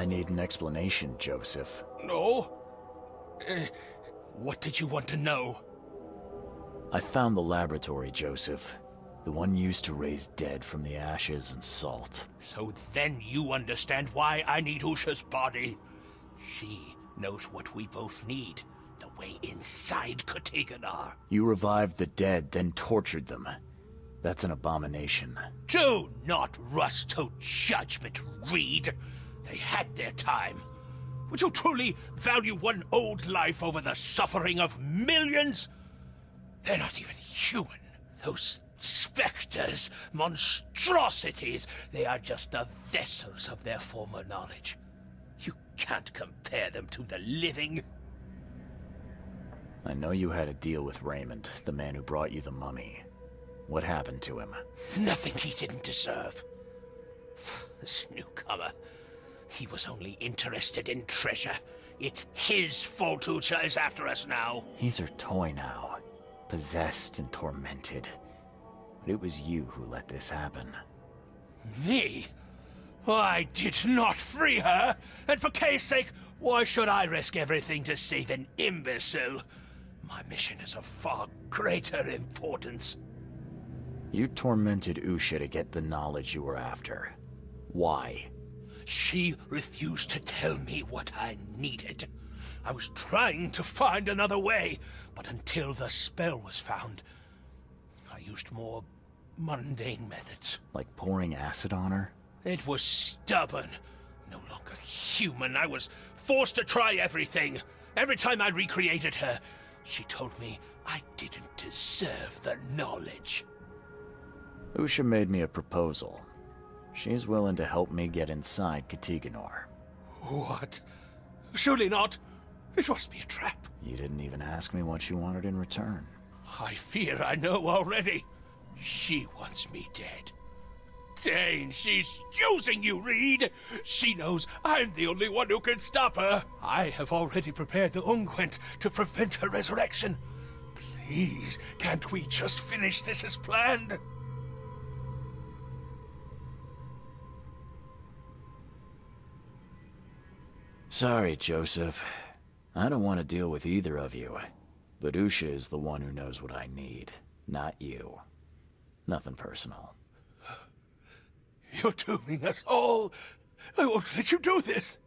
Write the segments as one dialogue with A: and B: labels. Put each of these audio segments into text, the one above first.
A: I need an explanation, Joseph.
B: No? Uh, what did you want to know?
A: I found the laboratory, Joseph. The one used to raise dead from the ashes and salt.
B: So then you understand why I need Usha's body. She knows what we both need. The way inside Cthygonnaar.
A: You revived the dead, then tortured them. That's an abomination.
B: Do not rush to judgment, Reed. They had their time. Would you truly value one old life over the suffering of millions? They're not even human. Those specters, monstrosities, they are just the vessels of their former knowledge. You can't compare them to the living.
A: I know you had a deal with Raymond, the man who brought you the mummy. What happened to him?
B: Nothing he didn't deserve. This newcomer, he was only interested in treasure. It's his fault Usha is after us now.
A: He's her toy now, possessed and tormented. But it was you who let this happen.
B: Me? I did not free her, and for Kay's sake, why should I risk everything to save an imbecile? My mission is of far greater importance.
A: You tormented Usha to get the knowledge you were after. Why?
B: She refused to tell me what I needed. I was trying to find another way, but until the spell was found, I used more mundane methods.
A: Like pouring acid on her?
B: It was stubborn. No longer human. I was forced to try everything. Every time I recreated her, she told me I didn't deserve the knowledge.
A: Usha made me a proposal. She's willing to help me get inside Cthygonnaar.
B: What? Surely not. It must be a trap.
A: You didn't even ask me what she wanted in return.
B: I fear I know already. She wants me dead. Dane, she's using you, Reed! She knows I'm the only one who can stop her. I have already prepared the unguent to prevent her resurrection. Please, can't we just finish this as planned?
A: Sorry, Joseph. I don't want to deal with either of you. But Usha is the one who knows what I need, not you. Nothing personal.
B: You're dooming us all. I won't let you do this.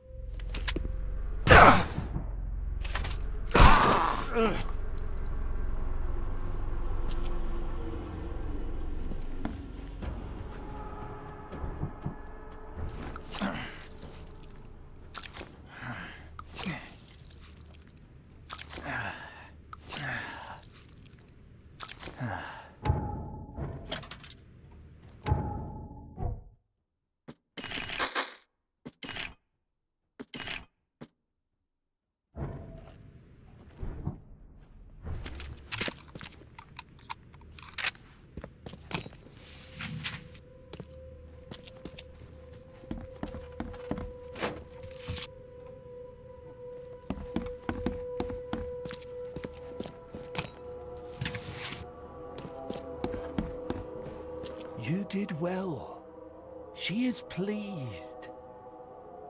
C: Pleased.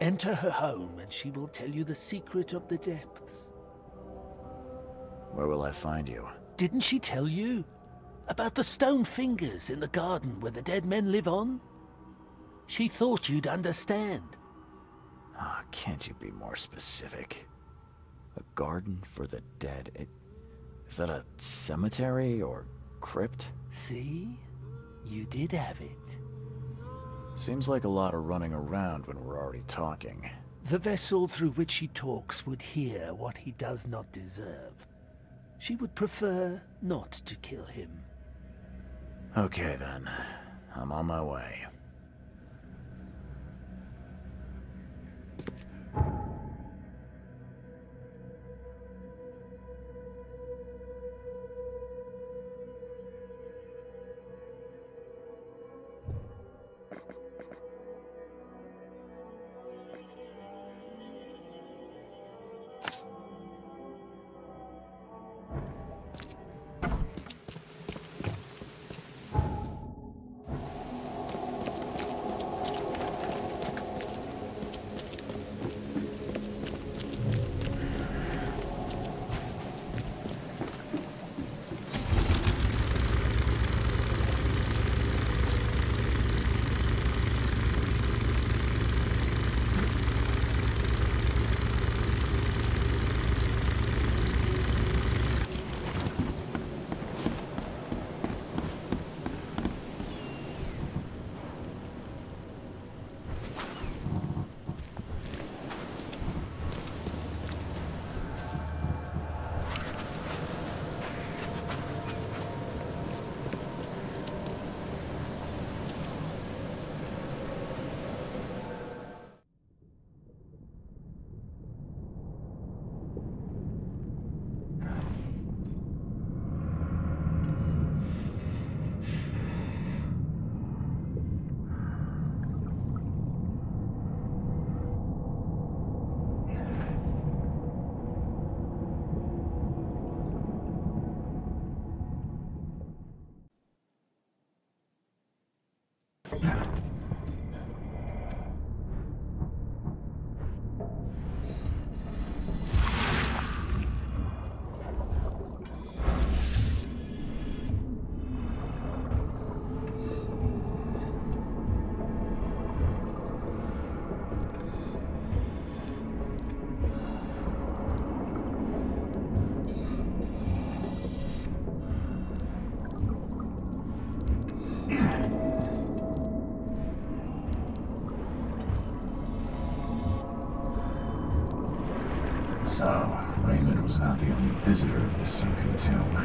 C: Enter her home and she will tell you the secret of the depths.
A: Where will I find you?
C: Didn't she tell you? About the stone fingers in the garden where the dead men live on? She thought you'd understand.
A: Ah, can't you be more specific? A garden for the dead. It, is that a cemetery or crypt?
C: See? You did have it.
A: Seems like a lot of running around when we're already talking.
C: The vessel through which he talks would hear what he does not deserve. She would prefer not to kill him.
A: Okay then. I'm on my way.
D: Was not the only visitor of this sunken tomb.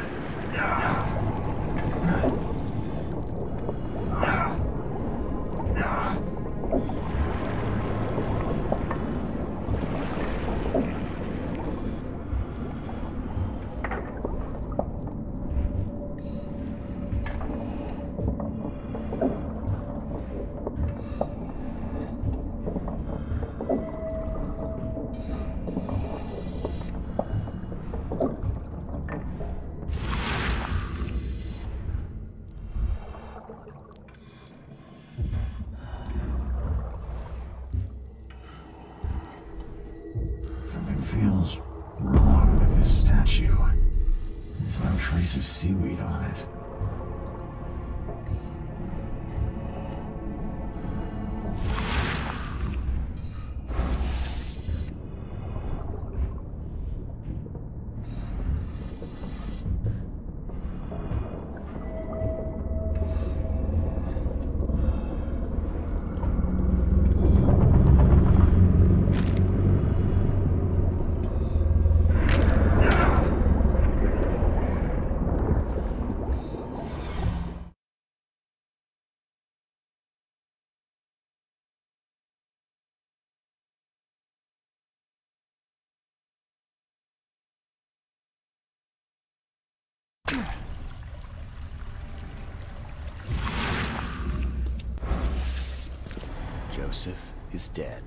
A: Joseph is dead.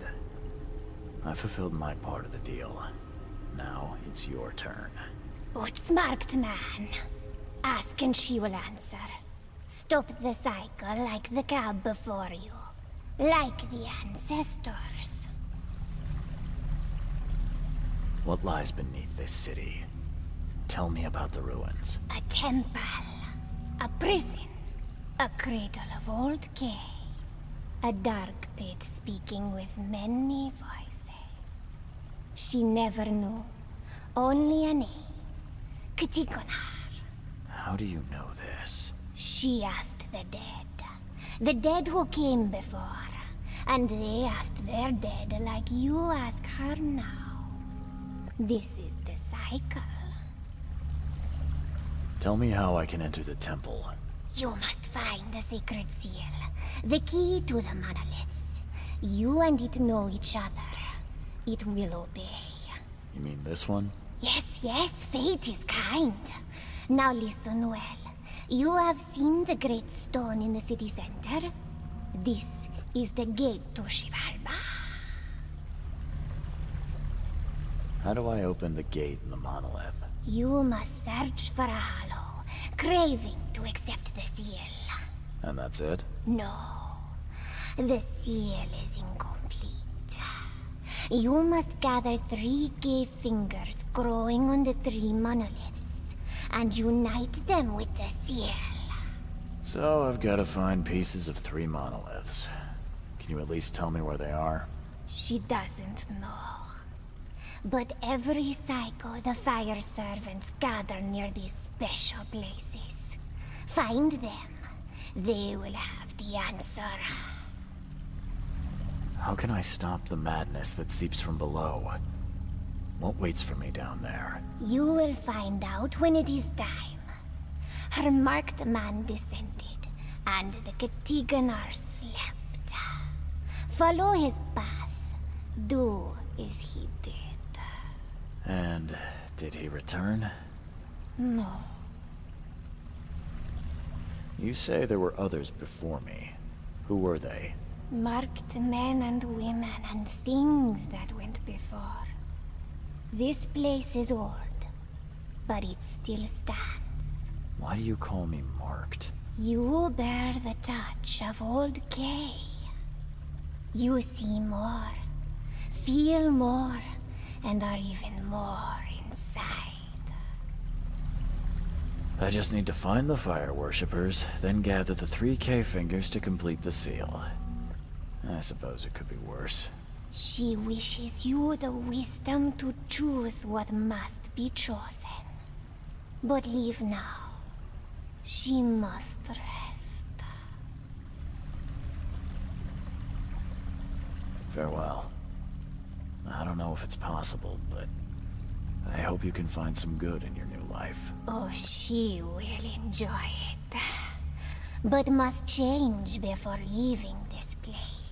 A: I fulfilled my part of the deal. Now it's your turn.
E: Outsmarked man. Ask and she will answer. Stop the cycle like the cab before you. Like the ancestors.
A: What lies beneath this city? Tell me about the ruins.
E: A temple. A prison. A cradle of old Kay. A dark pit speaking with many voices. She never knew. Only a name. Cthygonnaar.
A: How do you know this?
E: She asked the dead. The dead who came before. And they asked their dead like you ask her now. This is the cycle.
A: Tell me how I can enter the temple.
E: You must find the secret seal. The key to the monoliths. You and it know each other. It will obey.
A: You mean this one?
E: Yes, yes, fate is kind. Now listen well. You have seen the great stone in the city center? This is the gate to Xibalba.
A: How do I open the gate in the monolith?
E: You must search for a hollow, craving to accept the seal.
A: And that's it?
E: No, the seal is incomplete. You must gather three Kay fingers growing on the three monoliths and unite them with the seal.
A: So I've got to find pieces of three monoliths. Can you at least tell me where they are?
E: She doesn't know. But every cycle, the fire servants gather near these special places. Find them. They will have the answer.
A: How can I stop the madness that seeps from below? What waits for me down there?
E: You will find out when it is time. Her marked man descended, and the Cthygonnaar slept. Follow his path. Do as he did.
A: And did he return?
E: No.
A: You say there were others before me. Who were they?
E: Marked men and women and things that went before. This place is old, but it still stands.
A: Why do you call me marked?
E: You bear the touch of old Kay. You see more, feel more, and are even more inside.
A: I just need to find the fire worshippers, then gather the three K fingers to complete the seal. I suppose it could be worse.
E: She wishes you the wisdom to choose what must be chosen. But leave now. She must rest.
A: Farewell. I don't know if it's possible, but I hope you can find some good in your life.
E: Oh, she will enjoy it. But must change before leaving this place.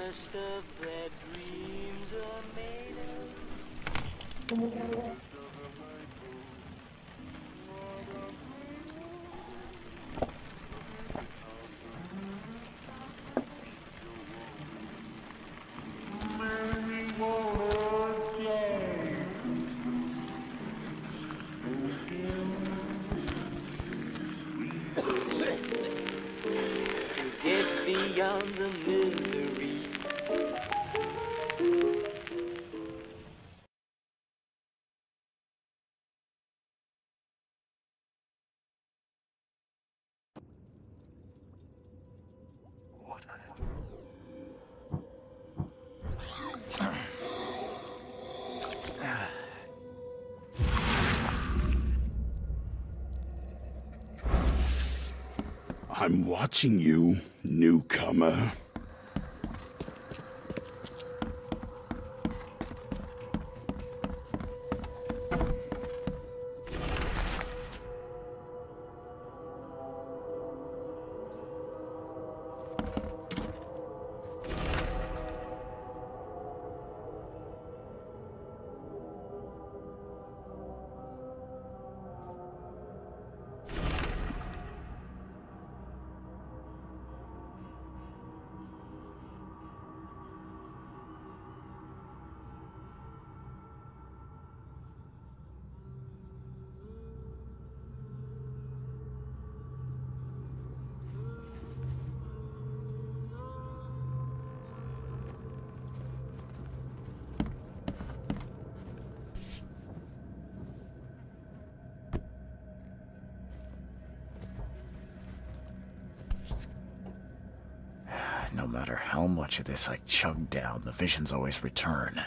F: Of stuff that dreams are made of.
G: I'm watching you, newcomer.
A: Of this I chug down, the visions always return.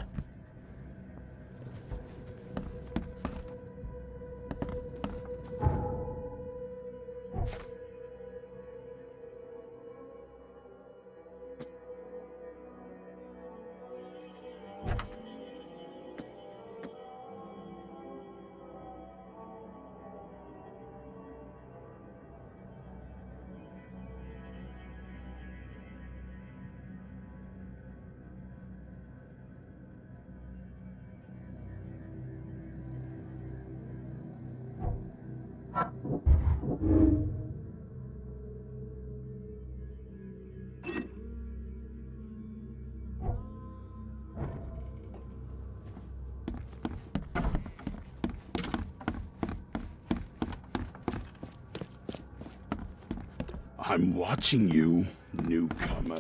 G: I'm watching you, newcomer.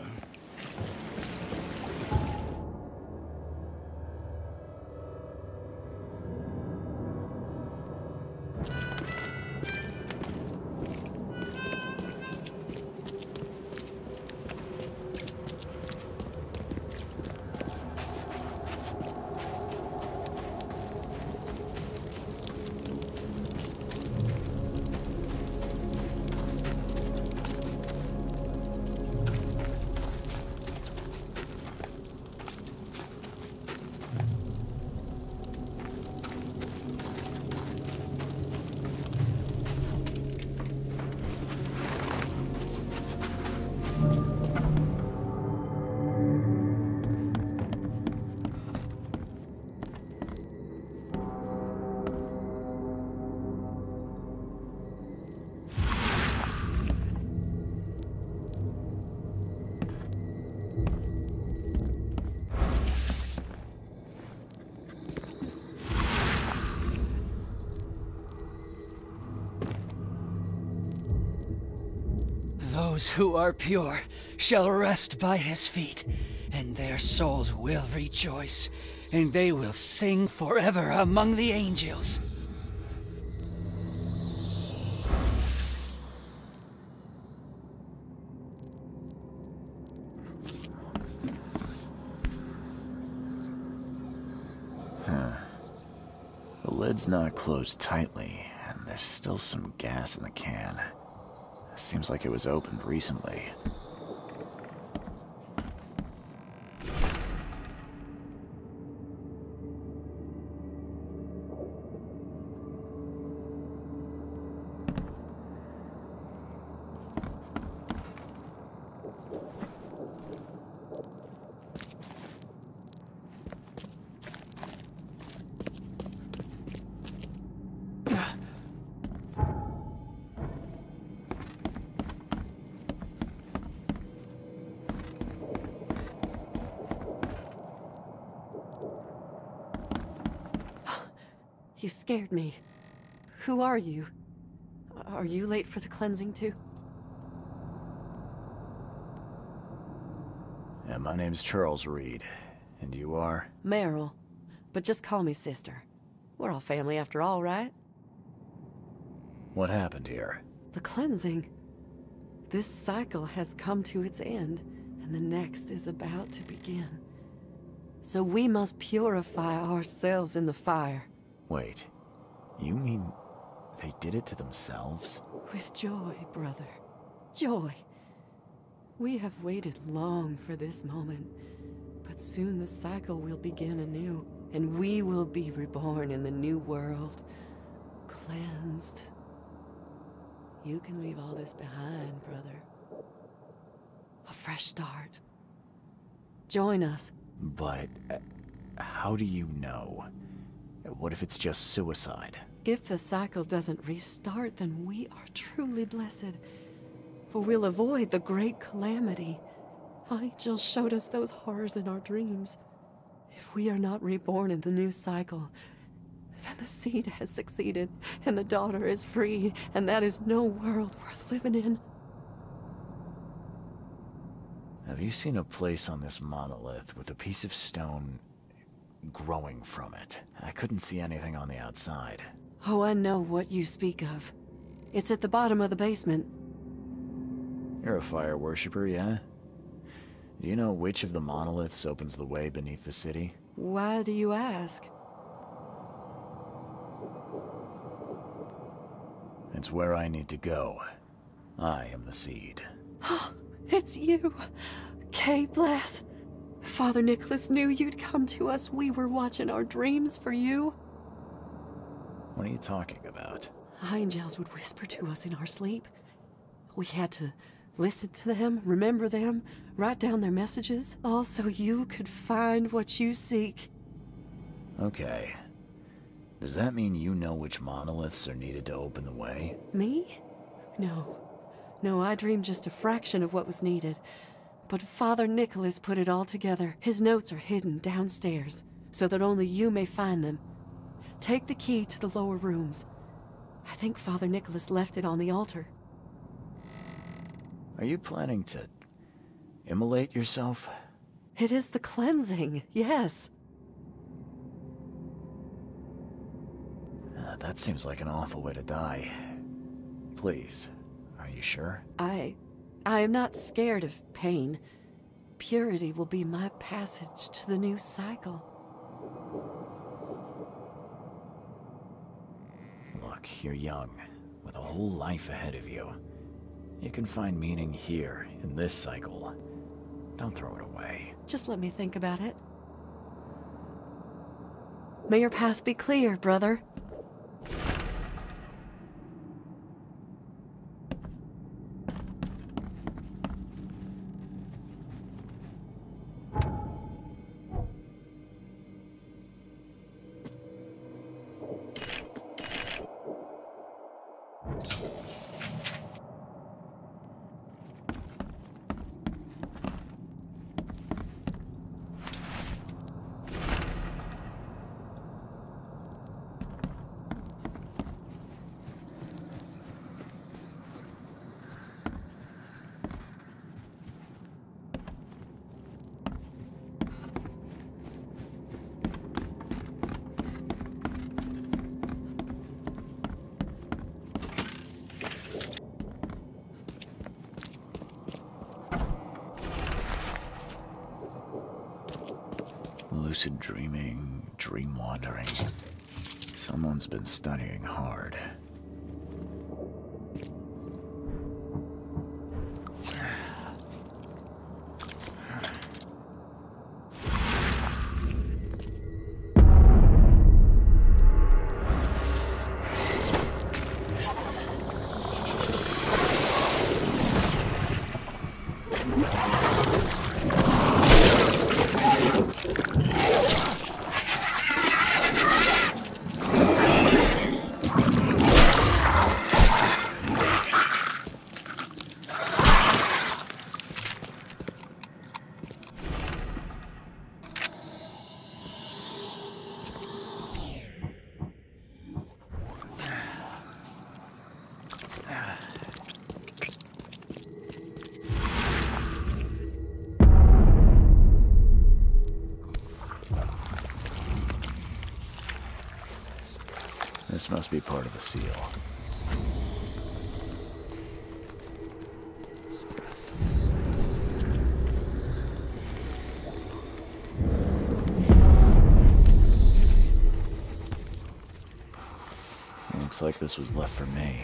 H: Those who are pure shall rest by his feet, and their souls will rejoice, and they will sing forever among the angels.
A: The lid's not closed tightly, and there's still some gas in the can. Seems like it was opened recently.
I: You scared me. Who are you? Are you late for the cleansing too?
A: Yeah, my name's Charles Reed. And you are?
I: Meryl. But just call me sister. We're all family after all, right?
A: What happened here?
I: The cleansing. This cycle has come to its end, and the next is about to begin. So we must purify ourselves in the fire.
A: Wait. You mean they did it to themselves?
I: With joy, brother. Joy. We have waited long for this moment, but soon the cycle will begin anew, and we will be reborn in the new world, cleansed. You can leave all this behind, brother. A fresh start. Join us.
A: But uh, how do you know? What if it's just suicide?
I: If the cycle doesn't restart, then we are truly blessed. For we'll avoid the great calamity. Angel showed us those horrors in our dreams. If we are not reborn in the new cycle, then the seed has succeeded, and the daughter is free, and that is no world worth living in.
A: Have you seen a place on this monolith with a piece of stone growing from it? I couldn't see anything on the outside.
I: Oh, I know what you speak of. It's at the bottom of the basement.
A: You're a fire worshiper, yeah? Do you know which of the monoliths opens the way beneath the city?
I: Why do you ask?
A: It's where I need to go. I am the seed.
I: It's you, Kay Bless. Father Nicholas knew you'd come to us. We were watching our dreams for you.
A: What are you talking about?
I: Angels would whisper to us in our sleep. We had to listen to them, remember them, write down their messages, all so you could find what you seek.
A: Okay. Does that mean you know which monoliths are needed to open the way?
I: Me? No. No, I dreamed just a fraction of what was needed. But Father Nicholas put it all together. His notes are hidden downstairs, so that only you may find them. Take the key to the lower rooms. I think Father Nicholas left it on the altar.
A: Are you planning to immolate yourself?
I: It is the cleansing, yes.
A: Uh, that seems like an awful way to die. Please, are you sure?
I: I. I am not scared of pain. Purity will be my passage to the new cycle.
A: Look, you're young, with a whole life ahead of you. You can find meaning here, in this cycle. Don't throw it away.
I: Just let me think about it. May your path be clear, brother.
A: Be part of the seal. Looks like this was left for me.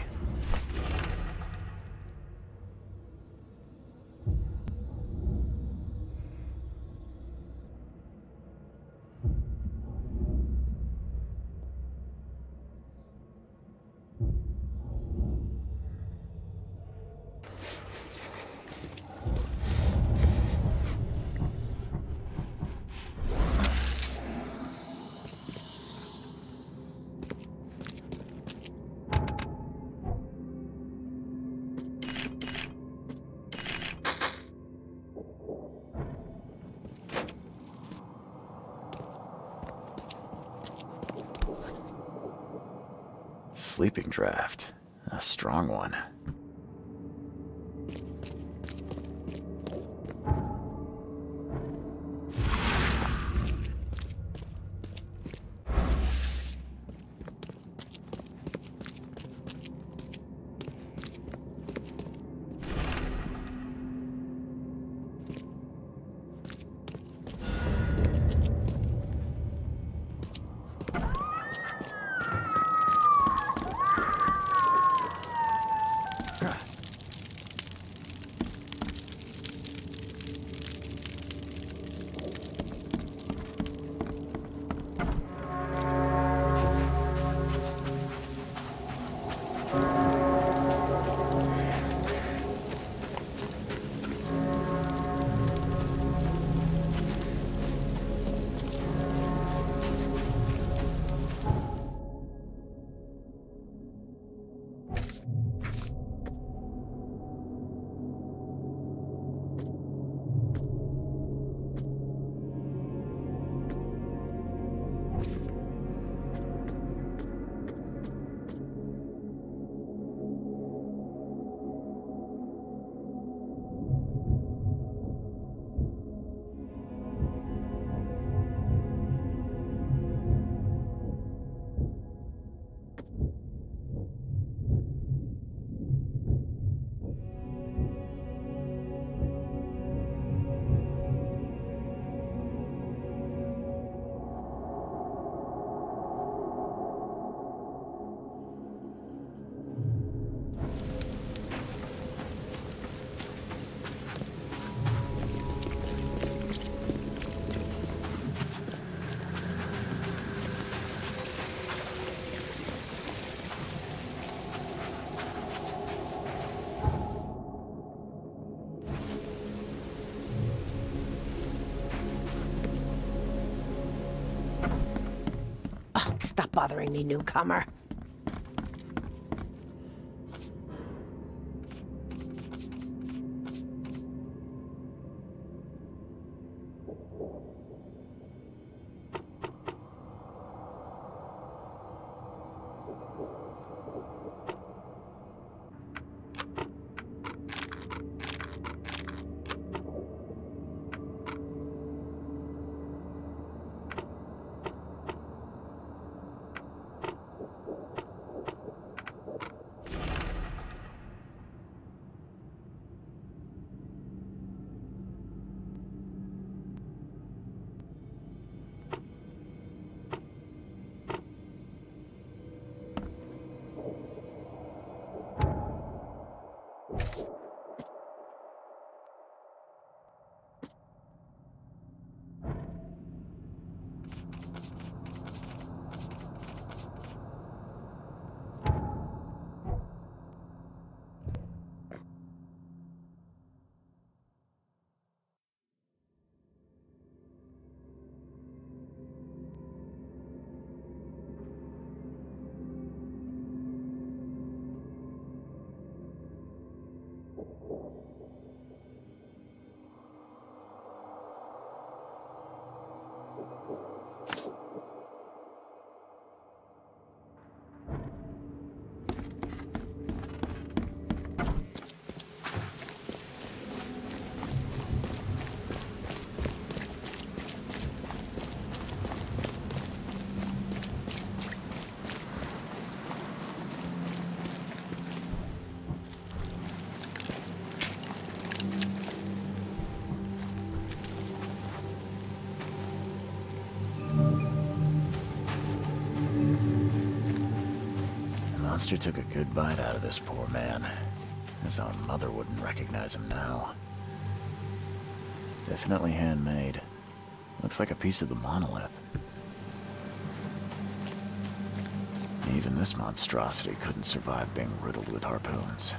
A: Sleeping draft. A strong one.
J: Bothering me, newcomer.
A: Monster took a good bite out of this poor man. His own mother wouldn't recognize him now. Definitely handmade. Looks like a piece of the monolith. Even this monstrosity couldn't survive being riddled with harpoons.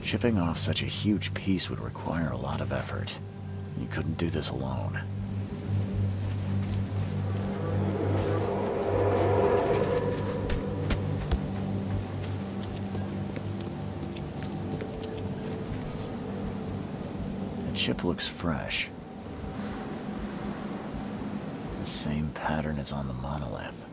A: Shipping off such a huge piece would require a lot of effort. Couldn't do this alone. The chip looks fresh. The same pattern as on the monolith.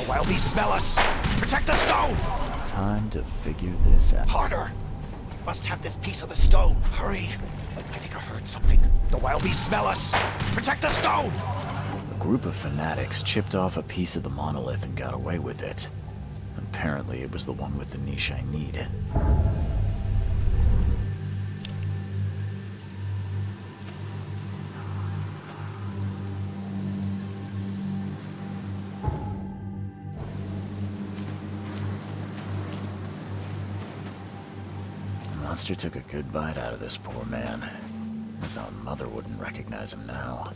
K: The wild beasts smell us! Protect the stone!
A: Time to figure this out.
K: Harder! We must have this piece of the stone. Hurry! I think I heard something. The wild beasts smell us! Protect the stone!
A: A group of fanatics chipped off a piece of the monolith and got away with it. Apparently, it was the one with the niche I need. The took a good bite out of this poor man. His own mother wouldn't recognize him now.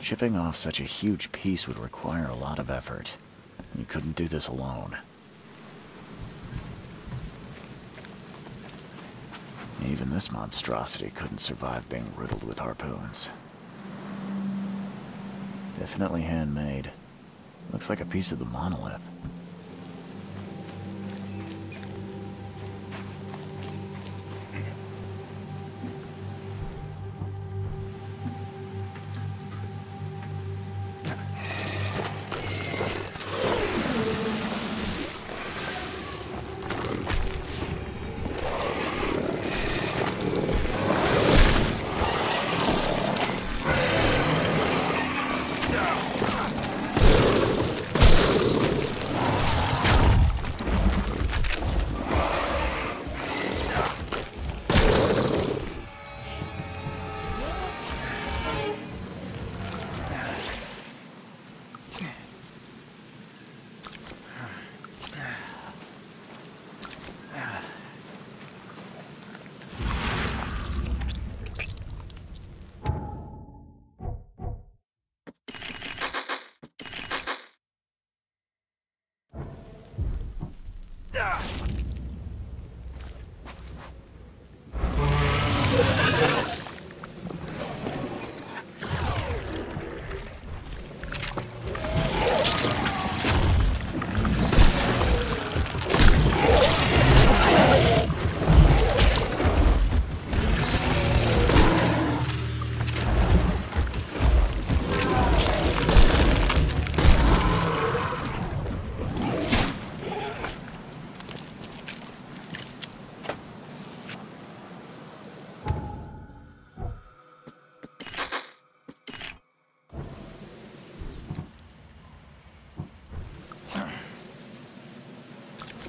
A: Chipping off such a huge piece would require a lot of effort. You couldn't do this alone. Even this monstrosity couldn't survive being riddled with harpoons. Definitely handmade. Looks like a piece of the monolith.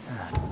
A: 嗯。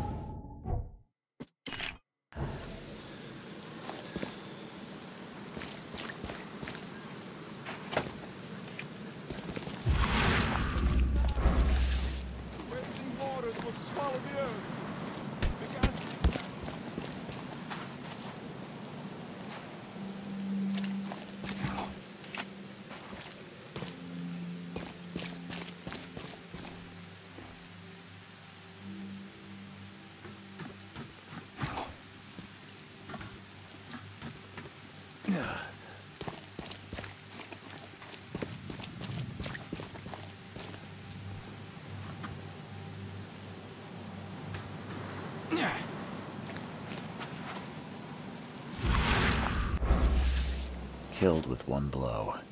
A: Killed with one blow.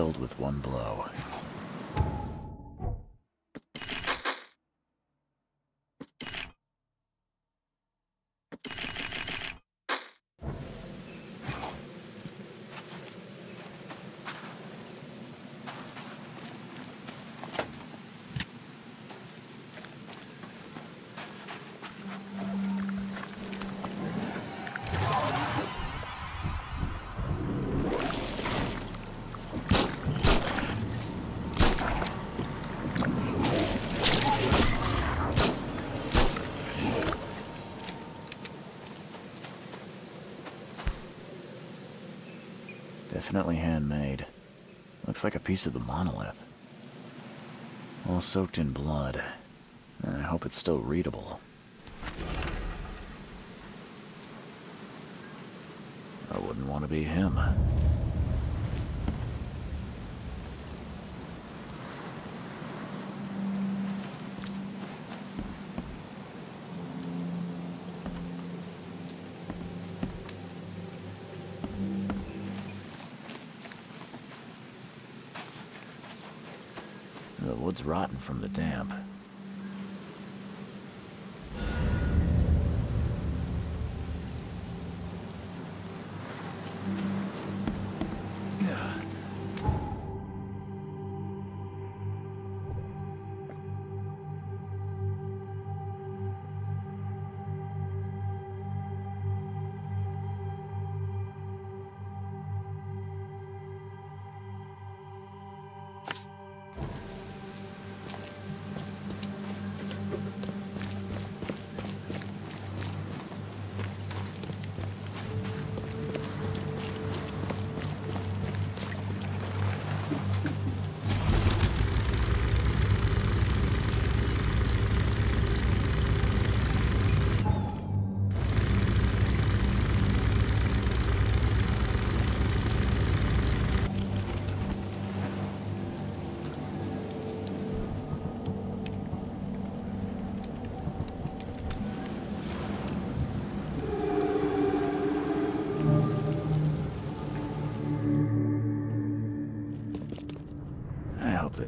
A: Killed with one blow. Definitely handmade. Looks like a piece of the monolith. All soaked in blood. I hope it's still readable. I wouldn't want to be him. The wood's rotten from the damp.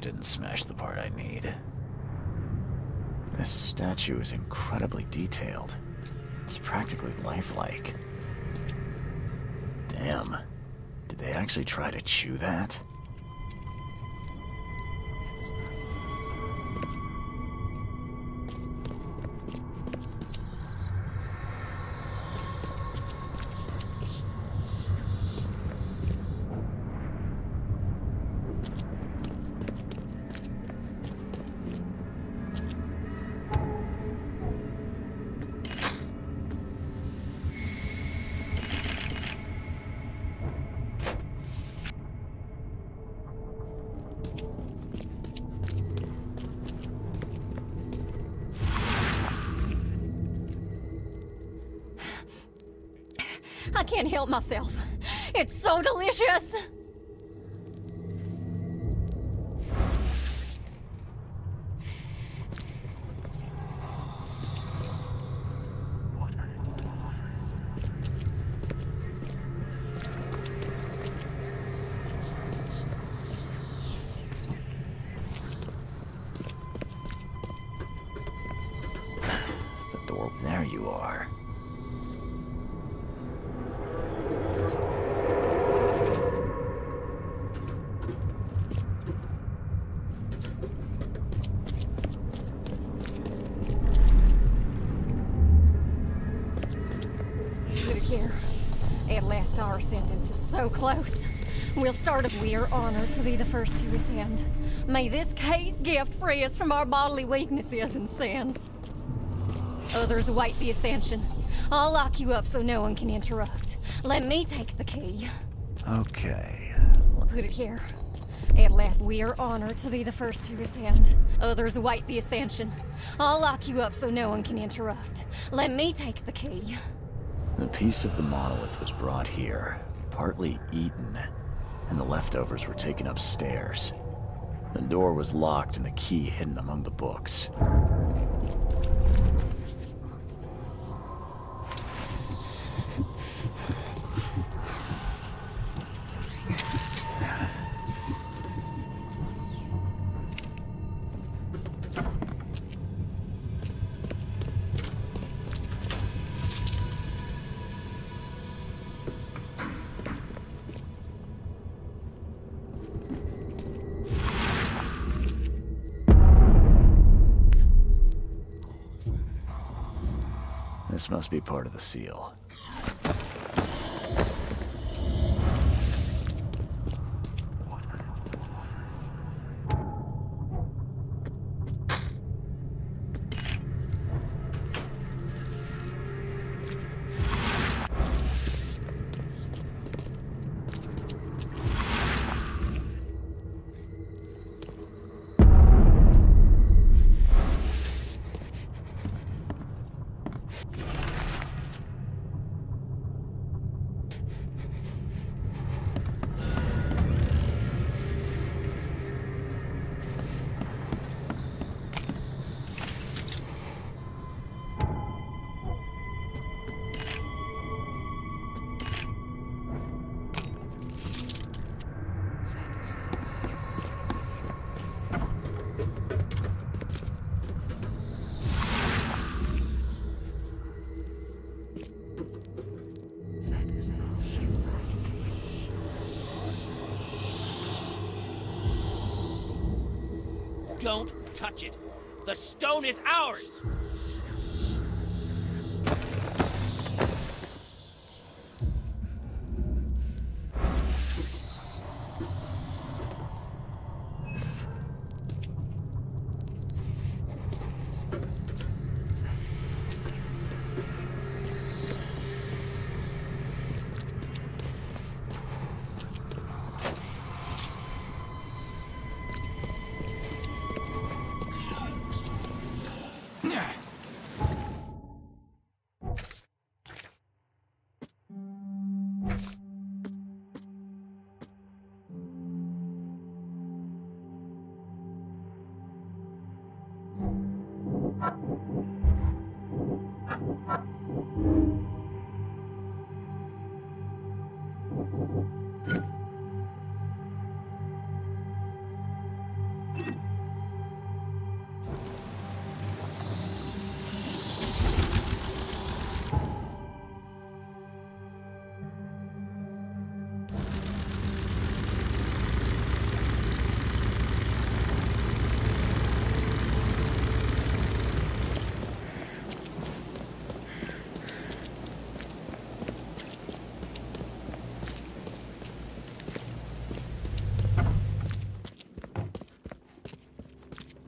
A: Didn't smash the part I need. This statue is incredibly detailed. It's practically lifelike. Damn. Did they actually try to chew that?
J: Myself. It's so delicious. So close. We'll start. We are honored to be the first to ascend. May this case gift free us from our bodily weaknesses and sins. Others await the ascension. I'll lock you up so no one can interrupt. Let me take the key.
A: Okay.
J: We'll put it here. At last, we are honored to be the first to ascend. Others await the ascension. I'll lock you up so no one can interrupt. Let me take the key.
A: The piece of the monolith was brought here, partly eaten, and the leftovers were taken upstairs. The door was locked and the key hidden among the books. This must be part of the seal.
B: Don't touch it. The stone is ours.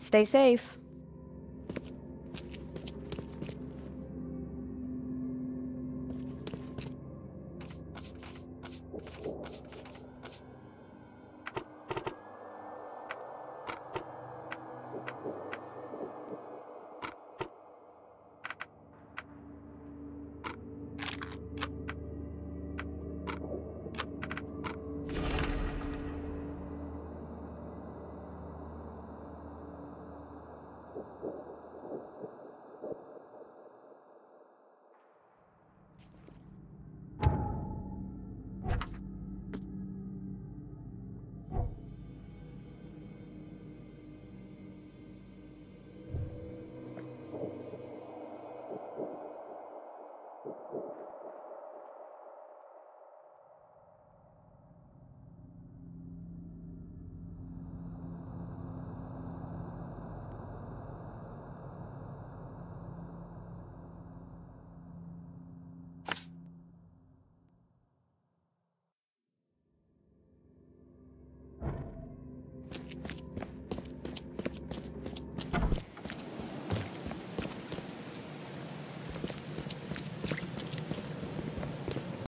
L: Stay safe.